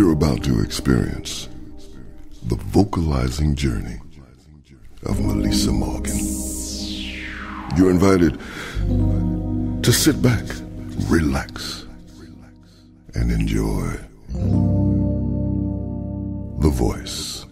You're about to experience the vocalizing journey of Meli'sa Morgan. You're invited to sit back, relax, and enjoy the voice.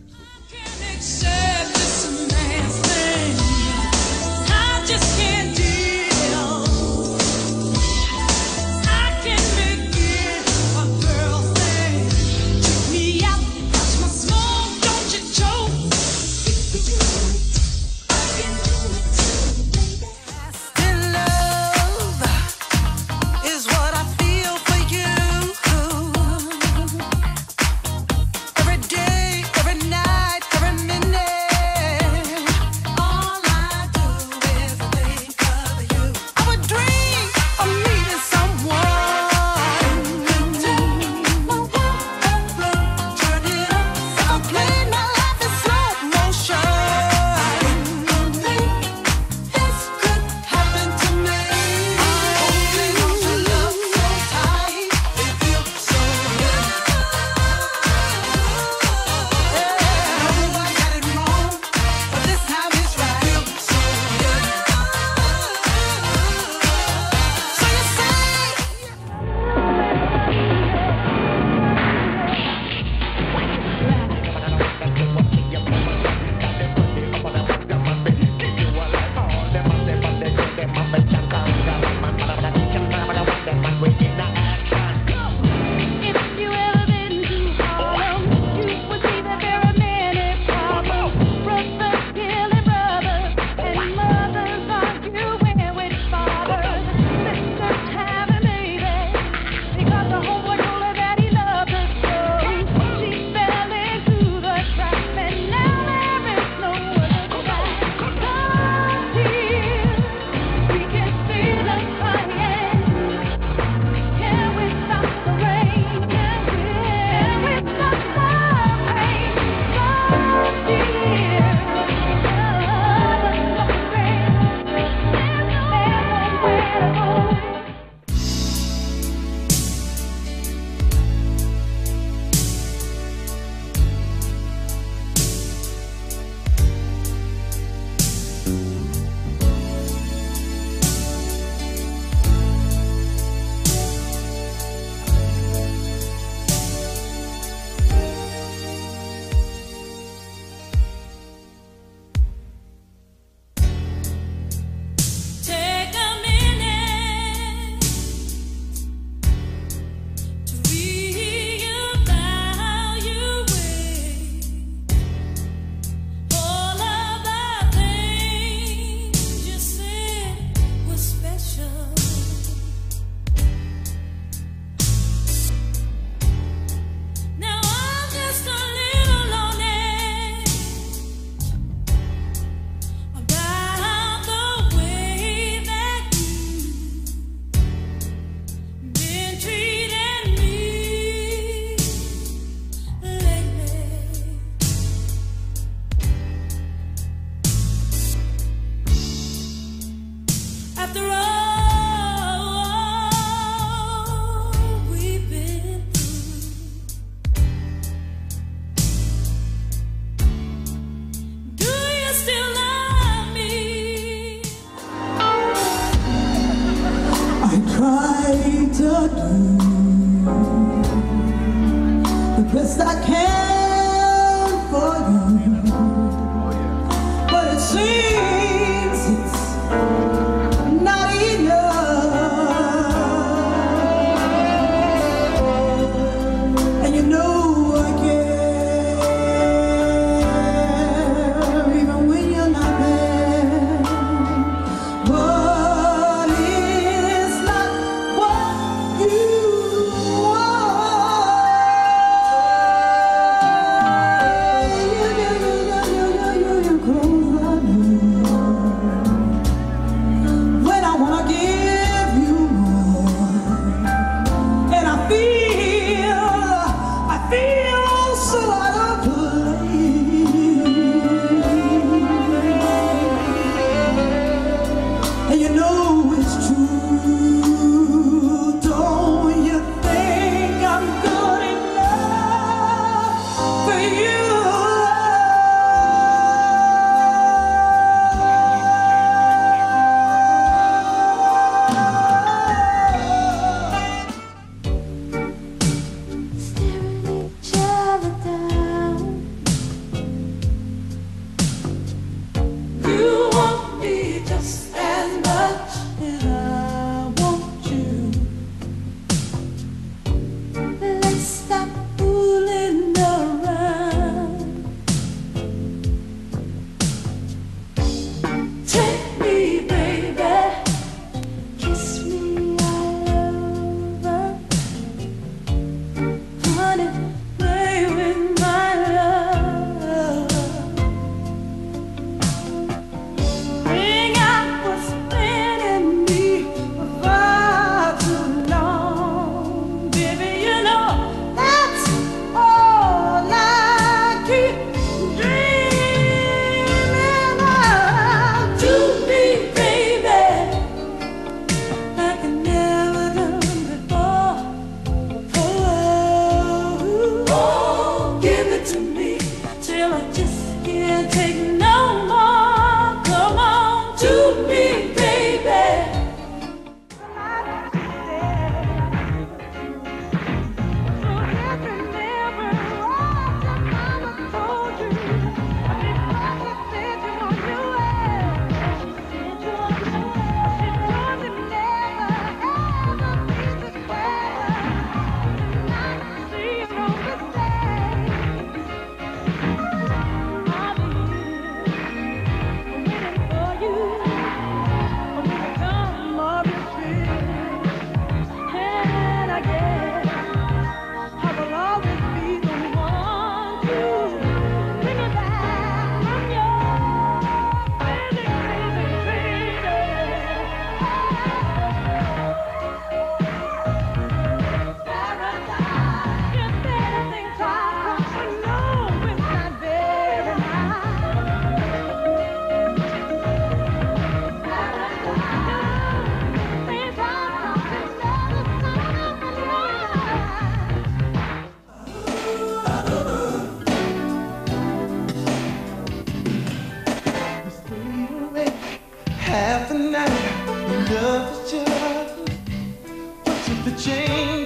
do the best I can. half the night. Love is just what's the change.